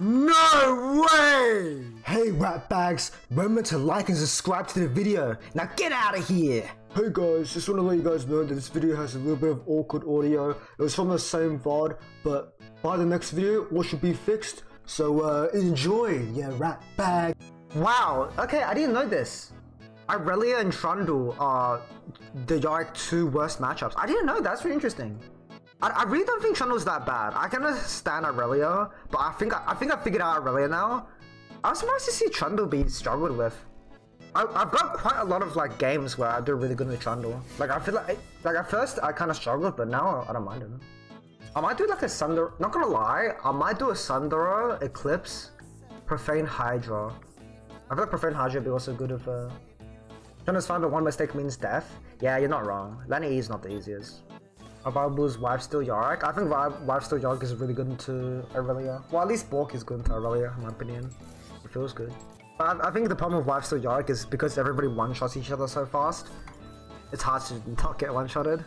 No way! Hey ratbags, remember to like and subscribe to the video. Now get out of here! Hey guys, just want to let you guys know that this video has a little bit of awkward audio. It was from the same VOD, but by the next video, all should be fixed. So uh, enjoy, yeah ratbag. Wow, okay, I didn't know this. Irelia and Trundle are the like two worst matchups. I didn't know, that's really interesting. I, I really don't think Trundle's that bad. I can understand Irelia, but I think I, I think I figured out Irelia now. I was surprised to see Trundle be struggled with. I, have got quite a lot of like games where I do really good with Trundle. Like I feel like like at first I kind of struggled, but now I don't mind him. I might do like a Sunder. Not gonna lie, I might do a Sunderer, Eclipse, Profane Hydra. I feel like Profane Hydra would be also good if uh. Trundle's fine, but one mistake means death. Yeah, you're not wrong. Lenny is not the easiest. Avabu's lifesteal Yorick. I think lifesteal Yorick is really good into Irelia. Well, at least Bork is good into Irelia, in my opinion. It feels good. But I think the problem with lifesteal Yorick is because everybody one-shots each other so fast. It's hard to not get one-shotted.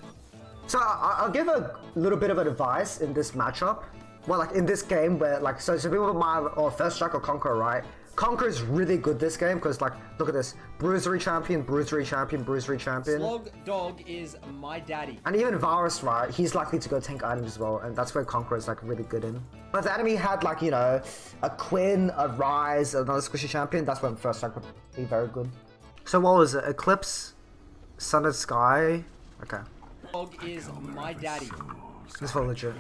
So I'll give a little bit of advice in this matchup. Well, like in this game where like, so, so people might, or oh, First Strike or Conqueror, right? Conquer is really good this game because like look at this bruisery champion, bruisery champion, bruisery champion. Slog dog is my daddy. And even Varus, right? He's likely to go tank items as well, and that's where Conquer is like really good in. But if the enemy had like you know a Quinn, a Ryze, another squishy champion, that's when first strike would be very good. So what was it? Eclipse, Sundered Sky. Okay. Dog is my daddy. This for legit.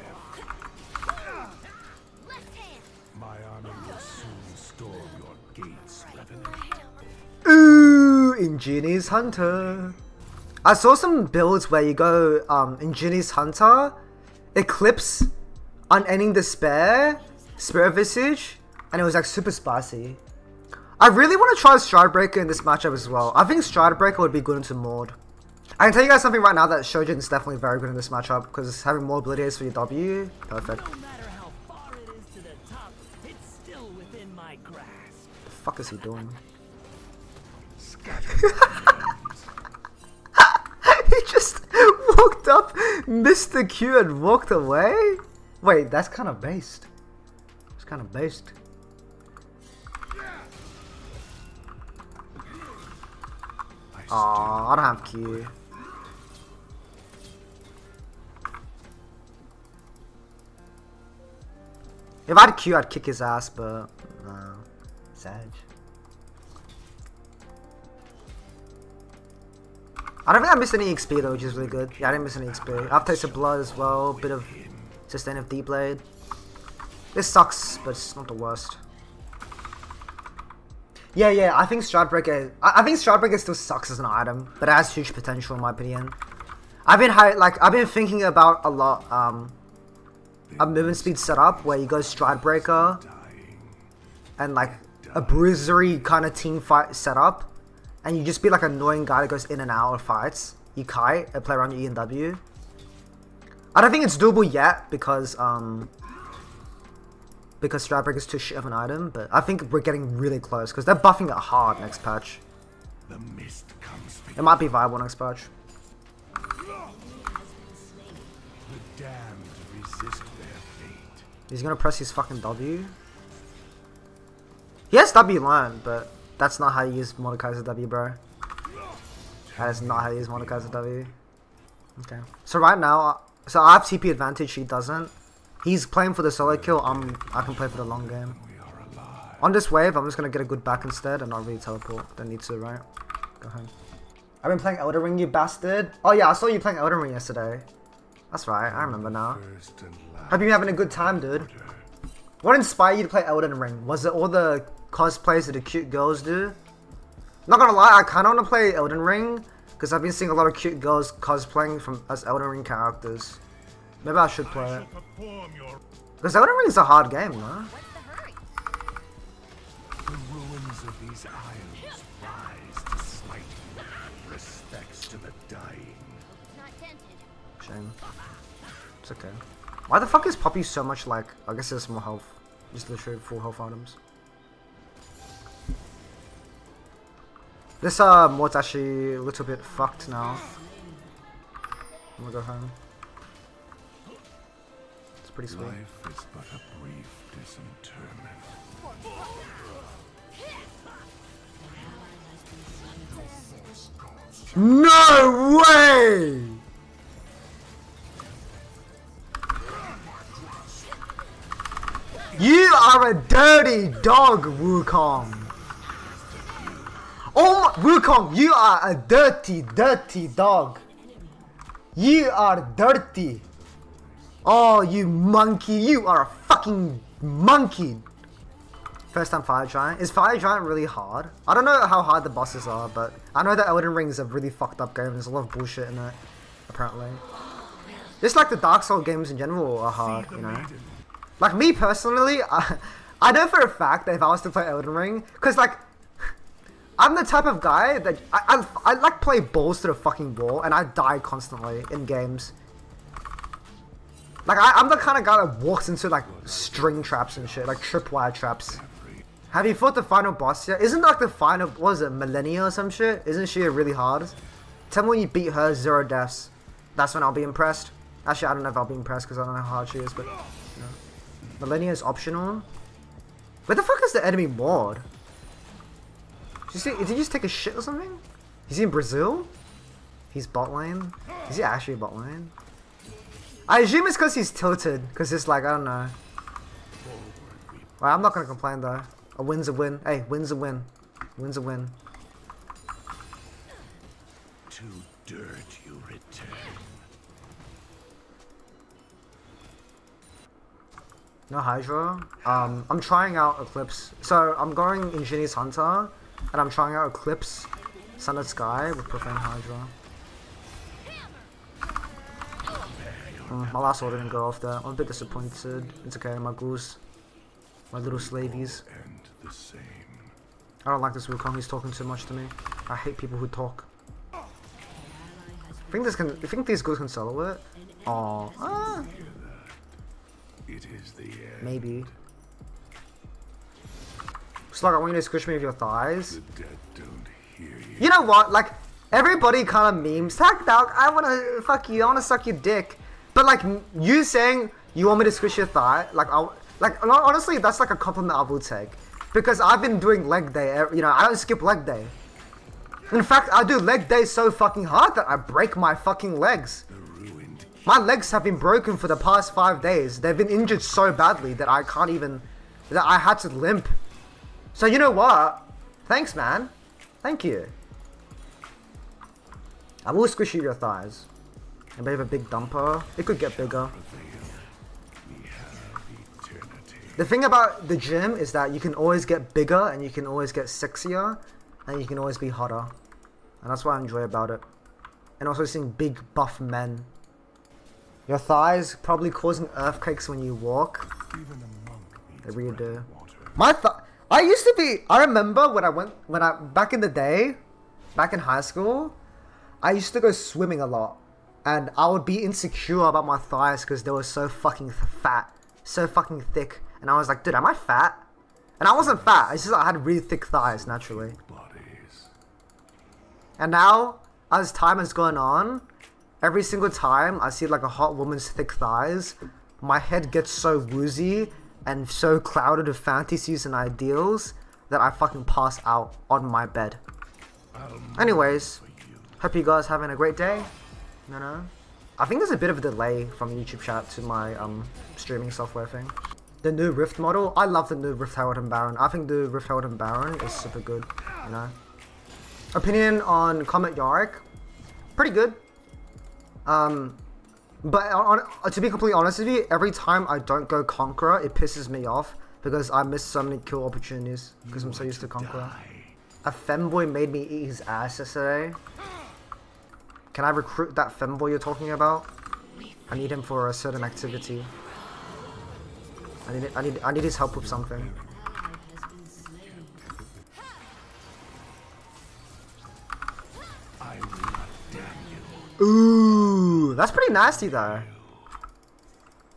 Ooh, Ingenious Hunter. I saw some builds where you go um, Ingenious Hunter, Eclipse, Unending Despair, Spirit Visage, and it was like super spicy. I really want to try Stridebreaker in this matchup as well. I think Stridebreaker would be good into Mord. I can tell you guys something right now that Shojin is definitely very good in this matchup because having more abilities for your W, perfect. No top, the fuck is he doing? he just walked up, missed the Q and walked away? Wait, that's kind of based. It's kind of based. Aw, I don't have Q. If I had Q, I'd kick his ass, but no. Sag. I don't think I missed any XP though, which is really good. Yeah, I didn't miss any XP. I've tasted blood as well, bit of sustain of deep blade. This sucks, but it's not the worst. Yeah, yeah, I think Stridebreaker. I, I think Stridebreaker still sucks as an item, but it has huge potential in my opinion. I've been like I've been thinking about a lot um a movement speed setup where you go Stridebreaker and like a bruisery kind of team fight setup and you just be like an annoying guy that goes in and out of fights. You kite and play around your E and W. I don't think it's doable yet because um because Stridebreaker is too shit of an item, but I think we're getting really close because they're buffing it hard next patch. The mist comes it might be viable next patch. He's gonna press his fucking W. He has W line, but that's not how you use Mordekaiser W, bro. That is not how you use Mordekaiser W. Okay. So right now, uh, so I have TP advantage, he doesn't. He's playing for the solo kill, I'm, I can play for the long game. On this wave, I'm just gonna get a good back instead and not really teleport. Don't need to, right? Go ahead. I've been playing Elden Ring, you bastard. Oh yeah, I saw you playing Elden Ring yesterday. That's right, I remember now. Hope you're having a good time, dude. What inspired you to play Elden Ring? Was it all the cosplays that the cute girls do. Not gonna lie, I kinda wanna play Elden Ring, because I've been seeing a lot of cute girls cosplaying from as Elden Ring characters. Maybe I should play it. Because Elden Ring is a hard game, no? The ruins of these isles rise to smite respects to the dying. Shame. It's okay. Why the fuck is Poppy so much like, I guess there's more health. Just literally full health items. This uh Mord's actually a little bit fucked now. I'm gonna go home. Let's pretty sweet. Life is but a brief disinterment. No way! You are a dirty dog, Wukong. Oh, Wukong, you are a dirty, dirty dog. You are dirty. Oh, you monkey, you are a fucking monkey. First time Fire Giant. Is Fire Giant really hard? I don't know how hard the bosses are, but I know that Elden Ring is a really fucked up game. There's a lot of bullshit in it, apparently. Just like the Dark Souls games in general are hard, you know? Like me personally, I, I know for a fact that if I was to play Elden Ring, because like, I'm the type of guy that I, I, I like play balls to the fucking wall and I die constantly in games. Like I, I'm the kind of guy that walks into like string traps and shit, like tripwire traps. Have you fought the final boss yet? Isn't like the final, what is it, Malenia or some shit? Isn't she really hard? Tell me when you beat her, zero deaths. That's when I'll be impressed. Actually, I don't know if I'll be impressed because I don't know how hard she is, but... You know. Malenia is optional. Where the fuck is the enemy Mord? Did, you see, did he just take a shit or something? Is he in Brazil? He's bot lane? Is he actually bot lane? I assume it's because he's tilted, because it's like, I don't know. Well, I'm not gonna complain though. A win's a win. Hey, win's a win. Win's a win. To dirt you return. No Hydra. Um, I'm trying out Eclipse. So I'm going Ingenious Hunter, and I'm trying out Eclipse, Sun Sunlit Sky with Profane Hydra. Mm, my last order didn't go off there. I'm a bit disappointed. It's okay, my goose. My little slavies. And the same. I don't like this Wukong, he's talking too much to me. I hate people who talk. I think this can you think these goose can solo it? Aw. Ah, It is the maybe. Slug, I want you to squish me with your thighs. The dead don't hear you. You know what? Like, everybody kind of memes. Tag dog, I wanna fuck you, I wanna suck your dick. But like, you saying you want me to squish your thigh, like, I, like, honestly, that's like a compliment I will take. Because I've been doing leg day, you know, I don't skip leg day. In fact, I do leg day so fucking hard that I break my fucking legs. My legs have been broken for the past five days. They've been injured so badly that I can't even, that I had to limp. So you know what? Thanks, man. Thank you. I will squish you your thighs. A bit of a big dumper. It could get bigger. have. The thing about the gym is that you can always get bigger and you can always get sexier and you can always be hotter. And that's what I enjoy about it. And also seeing big buff men. Your thighs probably causing earthquakes when you walk. Even a monk needs They really do. My th- I used to be. I remember when I went when I back in the day, back in high school, I used to go swimming a lot, and I would be insecure about my thighs because they were so fucking fat, so fucking thick, and I was like, dude, am I fat? And I wasn't fat. I just I had really thick thighs naturally. And now, as time has gone on, every single time I see like a hot woman's thick thighs, my head gets so woozy and so clouded with fantasies and ideals that I fucking pass out on my bed. Anyways, hope you guys having a great day. No, no. I think there's a bit of a delay from YouTube chat to my um streaming software thing. The new Rift model, I love the new Rift Herald and Baron. I think the Rift Herald and Baron is super good, you know. Opinion on Comet Yorick, pretty good. Um, but on, on- to be completely honest with you, every time I don't go Conqueror, it pisses me off because I miss so many kill opportunities because I'm so used to Conqueror. Die. A femboy made me eat his ass yesterday. Can I recruit that femboy you're talking about? I need him for a certain activity. I need, I need, I need his help with something. I will not damn you. Ooh, that's pretty nasty though.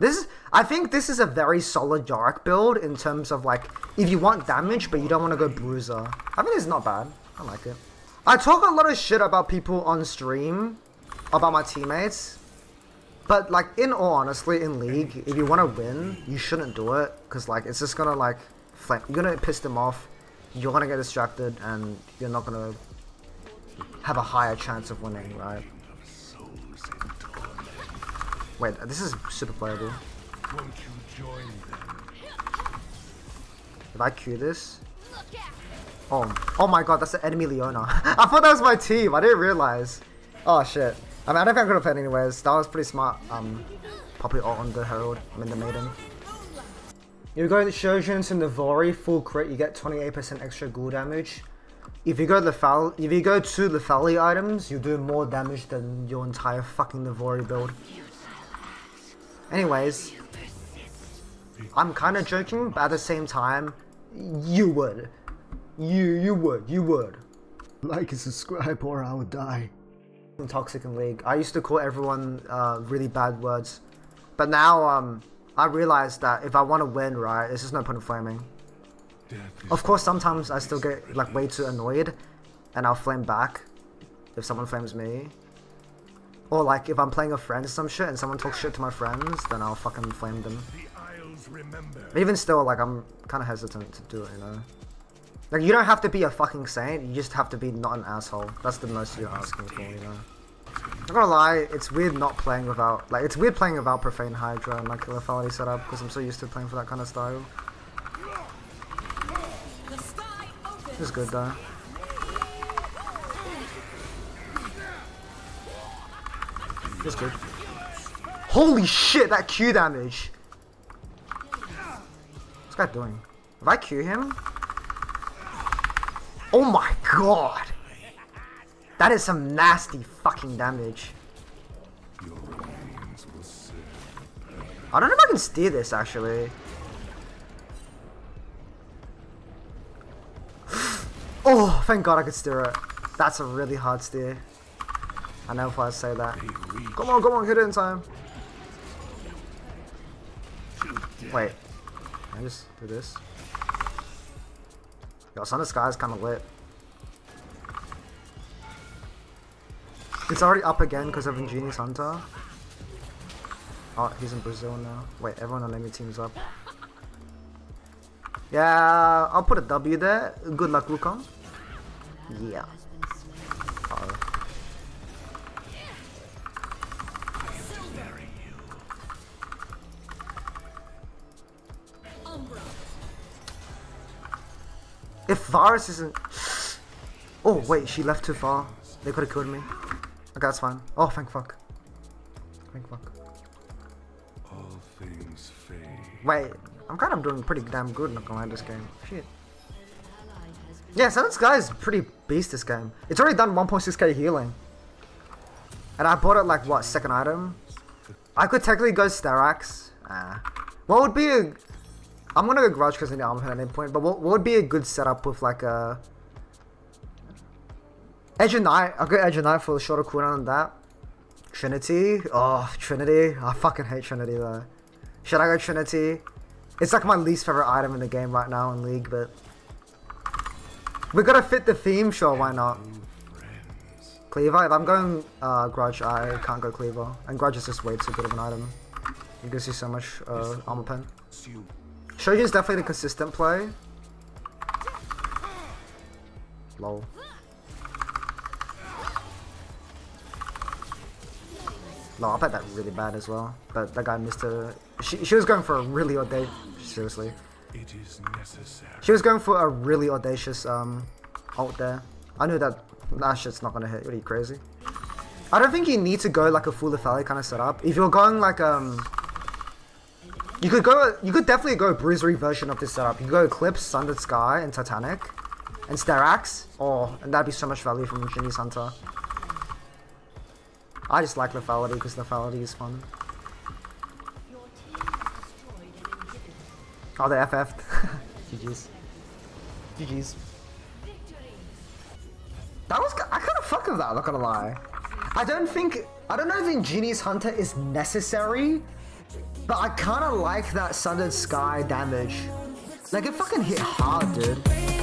This is, I think this is a very solid Yorick build in terms of like, if you want damage but you don't want to go Bruiser. I think it's not bad. I like it. I talk a lot of shit about people on stream, about my teammates. But like in all honestly, in League, if you want to win, you shouldn't do it because like it's just gonna like, you're gonna piss them off. You're gonna get distracted, and you're not gonna have a higher chance of winning, right? Wait, this is super playable. Won't you join them? If I Q this, oh, oh my god, that's the enemy Leona. I thought that was my team. I didn't realize. Oh shit. I mean, I don't think I could have played anyways. That was pretty smart. Um, probably all on the Herald. I mean the Maiden. You go to Shojins and Navori full crit, you get 28% extra ghoul damage. If you go Lefal, if you go to lethality items, you do more damage than your entire fucking Navori build. Anyways, I'm kind of joking, but at the same time, you would. You, you would, you would. Like and subscribe or I would die. Toxic in League. I used to call everyone uh, really bad words. But now, um, I realize that if I want to win, right, there's just no point in flaming. Of course, sometimes I still get like way too annoyed, and I'll flame back if someone flames me. Or like if I'm playing a friend or some shit and someone talks shit to my friends, then I'll fucking flame them. But even still, like I'm kind of hesitant to do it, you know. Like you don't have to be a fucking saint. You just have to be not an asshole. That's the most you're asking for, you know. I'm not gonna lie, it's weird not playing without like it's weird playing without profane Hydra and like lethality setup because I'm so used to playing for that kind of style. It's good though. It's good. Holy shit, that Q damage! What's that doing? If I Q him? Oh my god! That is some nasty fucking damage. I don't know if I can steer this actually. Oh, thank god I could steer it. That's a really hard steer. I know if I say that. Come on, come on, hit it in time. Wait. Can I just do this? Yo, Sundered Sky is kind of lit. It's already up again because of Ingenious Hunter. Oh, he's in Brazil now. Wait, everyone on enemy team's up. Yeah, I'll put a W there. Good luck, Wukong. Yeah. If Varus isn't... Oh, wait, she left too far. They could have killed me. Okay, that's fine. Oh, thank fuck. Thank fuck. All things fade. Wait, I'm kind of doing pretty damn good, not gonna lie, this game. Shit. Yeah, Sun Sky is pretty beast this game. It's already done 1.6k healing. And I bought it like, what, second item? I could technically go Sterak's. Ah. What would be a... I'm gonna go Grudge because I need armor at any point, but what, what would be a good setup with like a... Edge of Night. I'll go Edge of Night for the shorter cooldown than that. Trinity. Oh, Trinity. I fucking hate Trinity though. Should I go Trinity? It's like my least favorite item in the game right now in League, but... We gotta fit the theme, sure, why not? Cleaver? If I'm going uh, Grudge, I can't go Cleaver. And Grudge is just way too good of an item. It gives you so much uh, armor pen. Shogun's definitely the consistent play. Lol. No, I bet that really bad as well. But that guy missed a... She, she was going for a really audacious... Seriously. it is necessary. She was going for a really audacious um, ult there. I knew that that shit's not gonna hit. What are you, crazy? I don't think you need to go like a full Lethality kind of setup. If you're going like um... You could go, you could definitely go Bruisery version of this setup. You could go Eclipse, Sundered Sky, and Titanic. And Sterak's. Oh, and that'd be so much value from Ingenious Hunter. I just like lethality because lethality is fun. Oh, they FF'd. GG's. GG's. That was, I kind of fuck with that, I'm not gonna lie. I don't think, I don't know if Ingenious Hunter is necessary, but I kind of like that Sundered Sky damage. Like, it fucking hit hard, dude.